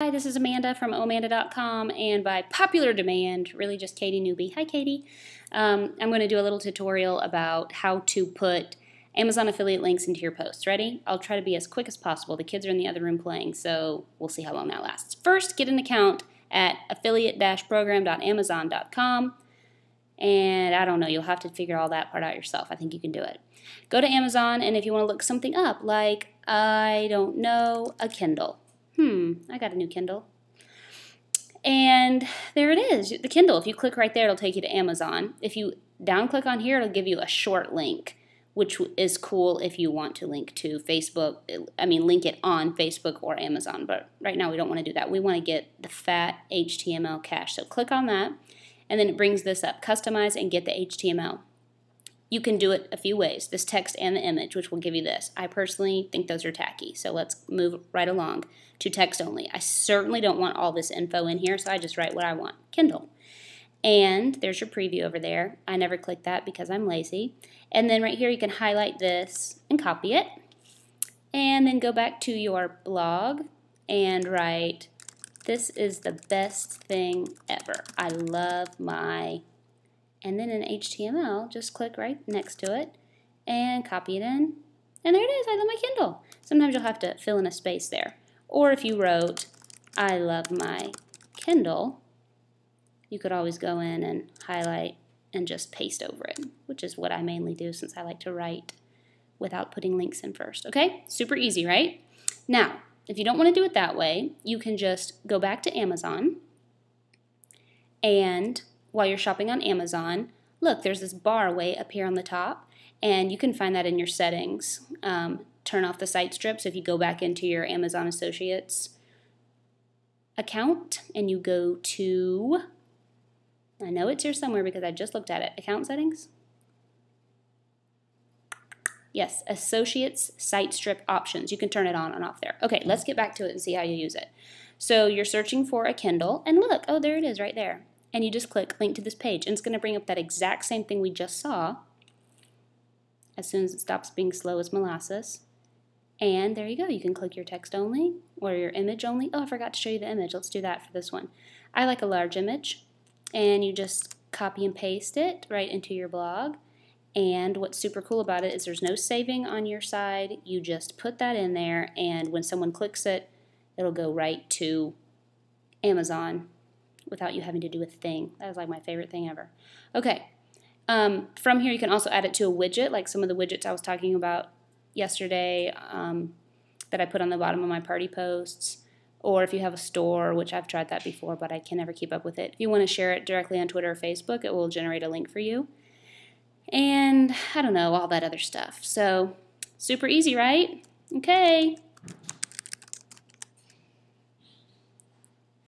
Hi, this is Amanda from ohamanda.com, and by popular demand, really just Katie Newby. Hi, Katie. Um, I'm going to do a little tutorial about how to put Amazon affiliate links into your posts. Ready? I'll try to be as quick as possible. The kids are in the other room playing, so we'll see how long that lasts. First, get an account at affiliate-program.amazon.com, and I don't know, you'll have to figure all that part out yourself. I think you can do it. Go to Amazon, and if you want to look something up, like, I don't know, a Kindle hmm, I got a new Kindle. And there it is, the Kindle. If you click right there, it'll take you to Amazon. If you down click on here, it'll give you a short link, which is cool if you want to link to Facebook. I mean, link it on Facebook or Amazon, but right now we don't want to do that. We want to get the fat HTML cache. So click on that, and then it brings this up, customize and get the HTML. You can do it a few ways, this text and the image, which will give you this. I personally think those are tacky, so let's move right along to text only. I certainly don't want all this info in here, so I just write what I want, Kindle. And there's your preview over there. I never click that because I'm lazy. And then right here you can highlight this and copy it. And then go back to your blog and write, this is the best thing ever. I love my and then in HTML, just click right next to it and copy it in. And there it is, I love my Kindle. Sometimes you'll have to fill in a space there. Or if you wrote, I love my Kindle, you could always go in and highlight and just paste over it, which is what I mainly do since I like to write without putting links in first. Okay? Super easy, right? Now, if you don't want to do it that way, you can just go back to Amazon and while you're shopping on Amazon, look, there's this bar way up here on the top, and you can find that in your settings. Um, turn off the site strips if you go back into your Amazon Associates account and you go to, I know it's here somewhere because I just looked at it, account settings. Yes, Associates Site Strip Options. You can turn it on and off there. Okay, let's get back to it and see how you use it. So you're searching for a Kindle, and look, oh, there it is right there and you just click link to this page and it's going to bring up that exact same thing we just saw. As soon as it stops being slow as molasses. And there you go you can click your text only or your image only. Oh I forgot to show you the image. Let's do that for this one. I like a large image and you just copy and paste it right into your blog. And what's super cool about it is there's no saving on your side. You just put that in there and when someone clicks it it'll go right to Amazon without you having to do a thing. That was like my favorite thing ever. Okay, um, from here you can also add it to a widget, like some of the widgets I was talking about yesterday um, that I put on the bottom of my party posts. Or if you have a store, which I've tried that before, but I can never keep up with it. If you want to share it directly on Twitter or Facebook, it will generate a link for you. And I don't know, all that other stuff. So, super easy, right? Okay.